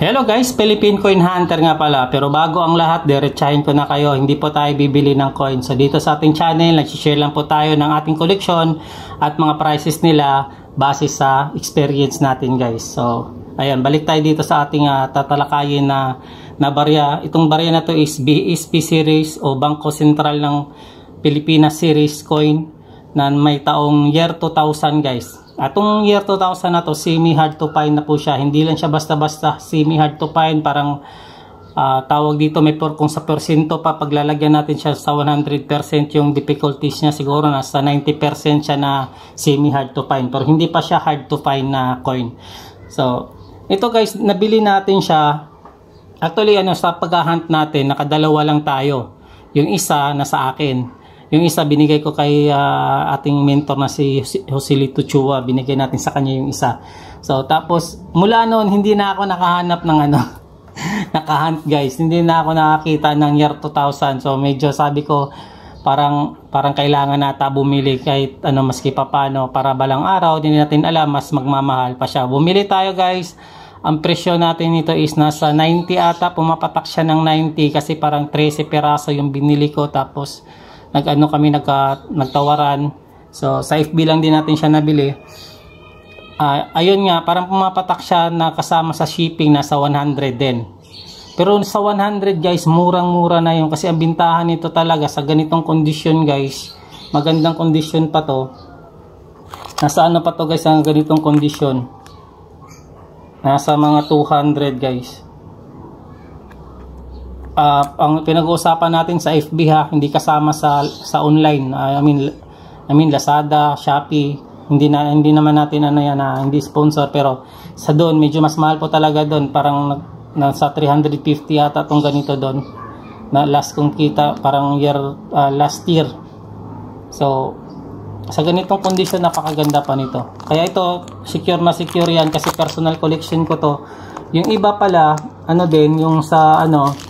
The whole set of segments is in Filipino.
Hello guys, Philippine Coin Hunter nga pala. Pero bago ang lahat, diretsahin ko na kayo. Hindi po tayo bibili ng coin. So dito sa ating channel, nag-share lang po tayo ng ating collection at mga prices nila base sa experience natin guys. So, ayan, balik tayo dito sa ating uh, tatalakayin na, na barya. Itong barya na to is BSP series o Bangko Sentral ng Pilipinas series coin na may taong year 2000 guys. Atong year 2000 na to, semi hard to find na po siya. Hindi lang siya basta-basta semi hard to find. Parang uh, tawag dito may por, kung sa persento pa paglalagyan natin siya sa 100% yung difficulties niya siguro nasa 90% siya na semi hard to find. Pero hindi pa siya hard to find na coin. So, ito guys, nabili natin siya. Actually, ano, sa paghahunt natin, nakadalawa lang tayo. Yung isa nasa akin yung isa binigay ko kay uh, ating mentor na si Joselito Chua, binigay natin sa kanya yung isa. So tapos mula noon hindi na ako nakahanap ng ano nakahunt guys. Hindi na ako nakakita ng year 2000. So medyo sabi ko parang parang kailangan nata bumili kahit ano maski pa paano para balang araw hindi natin alam mas magmamahal pa siya. Bumili tayo guys. Ang presyo natin nito is nasa 90 ata. Pumapatak siya ng 90 kasi parang 13 peraso yung binili ko tapos nag-ano kami nagka, nagtawaran. So sa FB lang din natin siya nabili. Uh, ayun nga, parang pumapatak siya na kasama sa shipping nasa 100 din. Pero sa 100 guys, murang-mura na yun kasi ang bintahan nito talaga sa ganitong kondisyon guys. Magandang kondisyon pa to. Nasa ano pa to guys ang ganitong kondisyon? Nasa mga 200 guys uh, ang pinag-uusapan natin sa FB ha, hindi kasama sa sa online. Uh, I mean I mean Lazada, Shopee, hindi na hindi naman natin ano yan na uh, hindi sponsor pero sa doon medyo mas mahal po talaga doon, parang nasa 350 yata tong ganito doon. Na last kong kita parang year uh, last year. So sa ganitong condition napakaganda pa nito. Kaya ito secure na secure yan kasi personal collection ko to. Yung iba pala ano din yung sa ano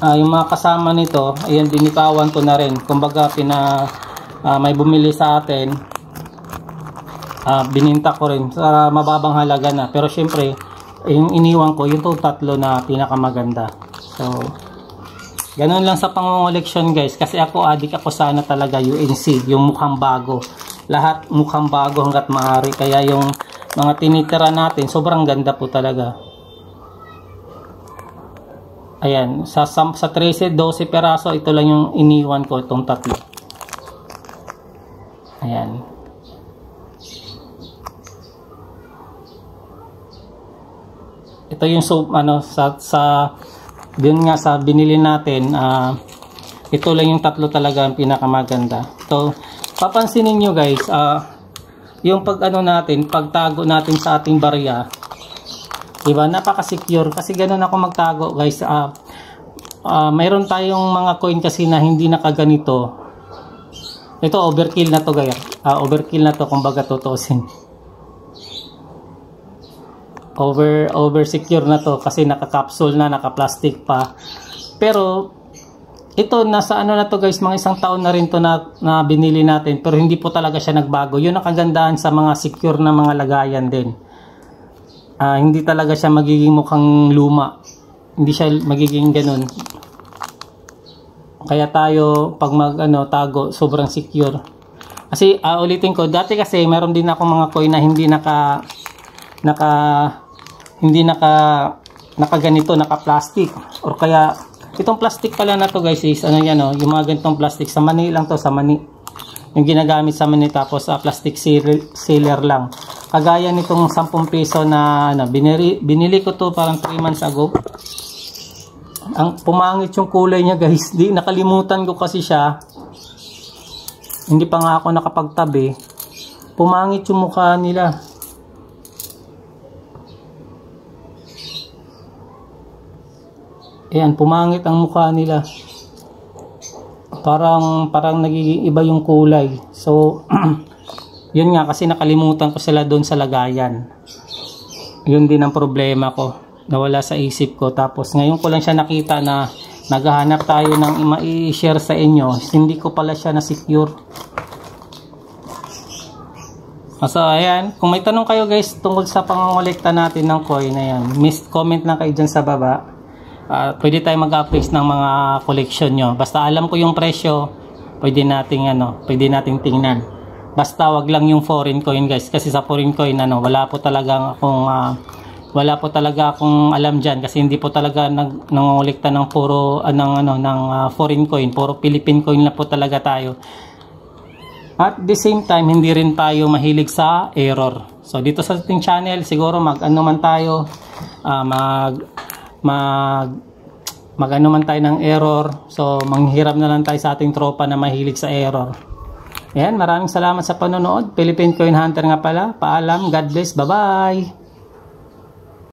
uh, yung mga kasama nito, ayan dinikawan ko na rin. Kumbaga pina uh, may bumili sa atin. Uh, bininta ko rin sa mababang halaga na. Pero syempre, yung iniwan ko, yung tatlo na pinakamaganda. So, ganun lang sa pangungoleksyon guys. Kasi ako, adik ako sana talaga UNC, yung mukhang bago. Lahat mukhang bago hanggat maaari. Kaya yung mga tinitira natin, sobrang ganda po talaga. Ayan, sa, sa 13, 12 peraso, ito lang yung iniwan ko, itong tatlo. Ayan. Ito yung so, ano, sa, sa, din nga sa binili natin, uh, ito lang yung tatlo talaga ang pinakamaganda. So, papansinin nyo guys, uh, yung pag ano natin, pagtago natin sa ating barya, Diba? Napaka-secure. Kasi ganun ako magtago, guys. Uh, uh, mayroon tayong mga coin kasi na hindi nakaganito. Ito, overkill na to, guys. Uh, overkill na to, kumbaga tutusin. Over, over secure na to kasi naka-capsule na, naka-plastic pa. Pero, ito, nasa ano na to guys, mga isang taon na rin to na, na binili natin. Pero hindi po talaga siya nagbago. Yun ang kagandahan sa mga secure na mga lagayan din uh, hindi talaga siya magiging mukhang luma. Hindi siya magiging ganun. Kaya tayo pag mag ano tago sobrang secure. Kasi uh, ulitin ko dati kasi meron din ako mga coin na hindi naka naka hindi naka naka ganito naka plastic or kaya itong plastic pala na to guys is ano yan oh, yung mga ganitong plastic sa mani lang to sa mani yung ginagamit sa mani tapos uh, plastic sealer lang kagaya nitong 10 piso na ano, binili, binili ko to parang 3 months ago. Ang pumangit yung kulay niya guys. Di nakalimutan ko kasi siya. Hindi pa nga ako nakapagtabi. Pumangit yung mukha nila. Ayan pumangit ang mukha nila. Parang parang nagiging iba yung kulay. So Yun nga kasi nakalimutan ko sila doon sa lagayan. Yun din ang problema ko. Nawala sa isip ko. Tapos ngayon ko lang siya nakita na naghahanap tayo ng ma-share sa inyo. Hindi ko pala siya na secure. So, ayan. Kung may tanong kayo guys tungkol sa pangongolekta natin ng coin, ayan. Miss comment lang kayo dyan sa baba. Ah, pwede tayo mag-appraise ng mga collection nyo. Basta alam ko yung presyo, pwede nating ano, pwede nating tingnan. Basta wag lang yung foreign coin guys kasi sa foreign coin ano, wala po talagang akong ah, wala po talaga akong alam diyan kasi hindi po talaga nag nangongolekta ng puro anong ano ng ah, foreign coin, puro Philippine coin na po talaga tayo. At the same time, hindi rin tayo mahilig sa error. So dito sa ating channel, siguro mag ano man tayo, ah, mag mag mag ano man tayo ng error. So manghiram na lang tayo sa ating tropa na mahilig sa error. Ayan, maraming salamat sa panonood. Philippine Coin Hunter nga pala. Paalam, God bless, bye-bye!